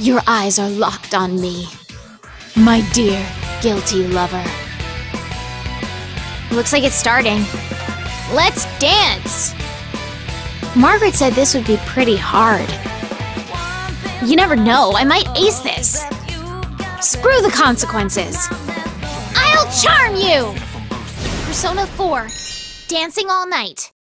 Your eyes are locked on me. My dear, guilty lover. Looks like it's starting. Let's dance! Margaret said this would be pretty hard. You never know, I might ace this. Screw the consequences. I'll charm you! Persona 4 Dancing all night.